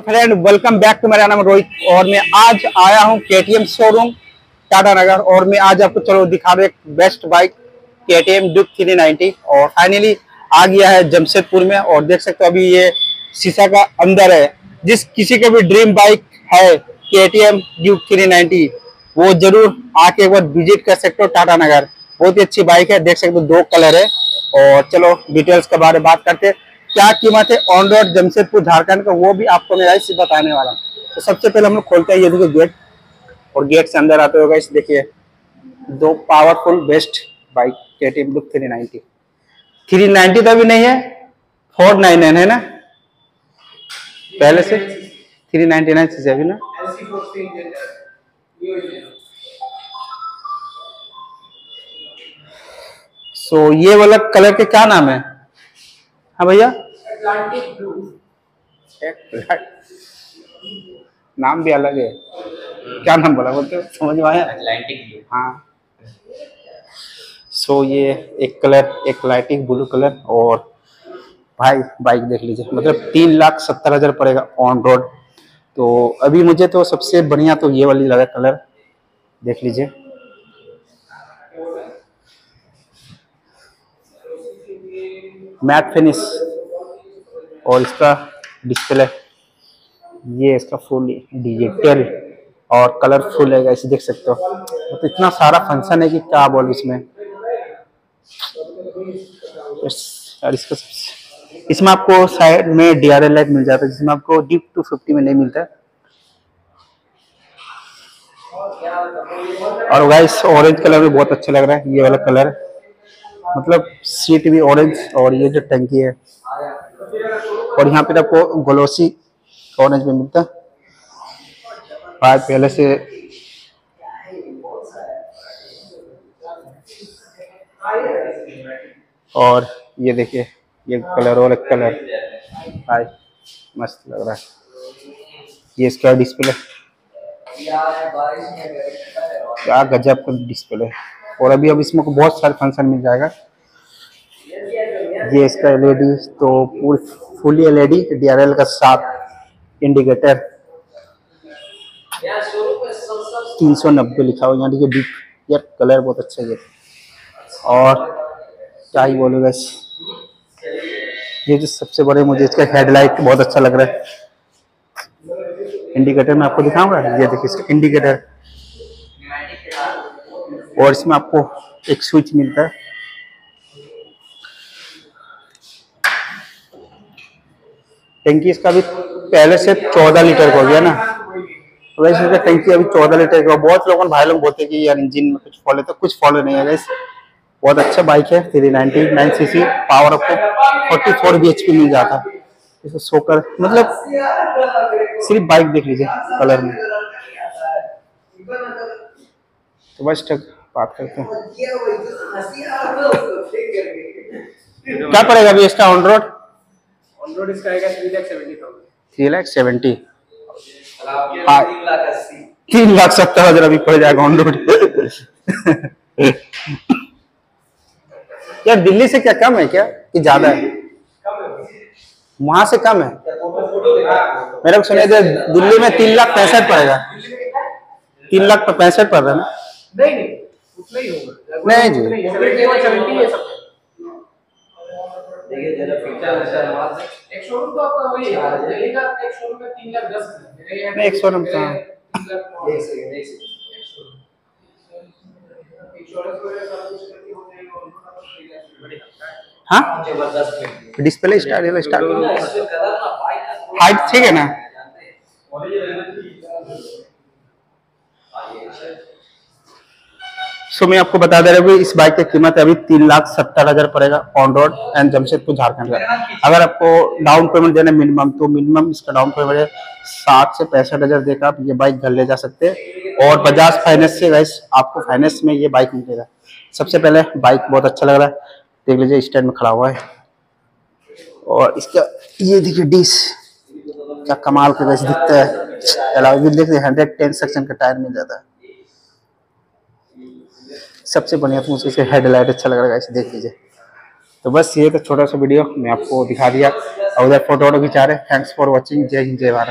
Friend welcome back to मेरा नाम रोहित और मैं आज आया हूँ केटीएम शोरूम टाटा नगर और मैं आज आपको चलो दिखा रहा बेस्ट बाइक केटीएम ड्यूक 390 और फाइनली आ गया है जमशेदपुर में और देख सकते हो अभी ये शीशा का अंदर है। जिस किसी के भी ड्रीम बाइक है केटीएम ड्यूक 390 वो ज़रूर आके एक बार विज़िट कर सकते हो टाटा नगर। बहुत ही अच्छी बाइक है, देख सकते हो दो कलर है और चलो डिटेल्स के बारे में बात करते हैं। क्या कीमत है ऑन रोड जमशेदपुर झारखंड का वो भी आपको मैं इस बताने वाला हूँ। तो सबसे पहले हम लोग खोलते हैं ये देखिए गेट और गेट से अंदर आते होगा इस देखिए दो powerful best bike K T M three ninety three ninety तो अभी नहीं है फोर नाइन नाइन है ना? पहले से थ्री नाइनटी नाइन से अभी ना? सो so, ये वाला कलर के क्या नाम है? हाँ भैया। नाम भी अलग है। क्या नाम बोला बोलते हो? समझ में आया? अटलांटिक ब्लू हाँ। सो so, ये एक कलर एक लाइटिंग ब्लू कलर और भाई बाइक देख लीजिए। मतलब तीन लाख सत्तर हज़ार पड़ेगा ऑन रोड तो अभी मुझे तो सबसे बढ़िया तो ये वाली लगा कलर देख लीजिए। मैट फिनिश और इसका डिस्प्ले, ये इसका फुल डिजिटल और कलरफुल है ऐसे देख सकते हो। तो इतना सारा फ़ंक्शन है कि क्या बोल इसमें। इसका इसमें आपको साइड में डी आर एल लाइट मिल जाता है, जिसमें आपको डीप टू फिफ्टी में नहीं मिलता। है और गाइस ऑरेंज कलर भी बहुत अच्छा लग रहा है, ये वाला कलर मतलब सीट भी ऑरेंज और ये जो टंकी है, और यहाँ पे आपको ग्लोसी ऑरेंज में मिलता है। पहले से और ये देखिए, ये कलर और एक कलर भाई मस्त लग रहा है। ये इसका डिस्प्ले क्या गजब का डिस्प्ले है। और अभी अब इसमें को बहुत सारे फ़ंक्शन मिल जाएगा। ये इसका एलईडी तो पूरी फुली एलईडी डीआरएल का साथ इंडिकेटर तीन सौ नब्बे लिखा हुआ यहाँ देखिए डीप यार कलर बहुत अच्छा है और क्या ही बोलूँगा ये जो सबसे बड़े मुझे इसका हेडलाइट बहुत अच्छा लग रहा है। इंडिकेटर में आपको दिखाऊँगा? ये देखिए इसका इंडिकेटर और इसमें आपको एक स्विच मिलता है। टंकी इसका भी पहले से चौदह लीटर का हो गया ना। वैसे इसका टंकी अभी चौदह लीटर का बहुत लोगों भाई लोग बोलते कि यार इंजन में कुछ फॉलो तो कुछ फॉलो नहीं है गैस बहुत अच्छा बाइक है three ninety nine C C power आपको forty four B H P मिल जाता है। इसको सोकर मतलब सिर्फ़ बाइक देख लीजिए कलर में। तो बस तक बात करते हैं। क्या पड़ेगा अभी इसका ऑन रोड ऑन रोड इसका आएगा three lakh seventy three lakh seventy हाँ। तीन लाख अस्सी। तीन लाख सत्तर हज़ार अभी पड़ जाएगा ऑन रोड यार दिल्ली से क्या कम है क्या? कि ज़्यादा है? वहाँ से कम है? मेरे को सुने थे दिल्ली में तीन लाख पैंसठ पड़ेगा। तीन लाख पैंसठ पड़ रहा है ना? नहीं ही नहीं जी। देखिए जरा फीचर अच्छा आवाज़ एक शोरूम तो आपका वही है। एक शोरूम में तीन लाख दस हज़ार। मेरे एक शोरूम मेरे कहाँ? तीन लाख नौ एक सेकंड एक सेकंड इंश्योरेंस वगैरह सब कुछ करके हो जाएगा और उनका तो थ्री लाख से बढ़ेगा। हाँ? ज़बरदस्त डिस्प्ले स्टार्ट है हाइट ठीक है ना जानते हैं सो मैं आपको बता दे रहा हूँ इस बाइक की कीमत अभी तीन लाख सत्तर हज़ार पड़ेगा on road and Jamshedpur Jharkhand का। अगर आपको डाउन पेमेंट देना मिनिमम तो मिनिमम इसका डाउन पेमेंट साठ से पैंसठ हज़ार देकर आप ये बाइक घर ले जा सकते हैं। और बजाज फाइनेंस से वैस आपको फाइनेंस में ये बाइक मिलेगा। सबसे पहले बाइक बहुत अच्छा लग रहा है। देख लीजिए स्टैंड में खड़ा हुआ है। और इसका, ये देखिए डिस क्या कमाल का वैसे दिखता है। हंड्रेड टेन सेक्शन का टायर मिल जाता है सबसे बढ़िया तो मुझे इसका हेडलाइट अच्छा लग रहा है इसे देख लीजिए। तो बस ये तो छोटा सा वीडियो मैं आपको दिखा दिया। और उधर फ़ोटो वोटो खिंचा रहे थैंक्स फॉर वॉचिंग जय हिंद, जय भारत।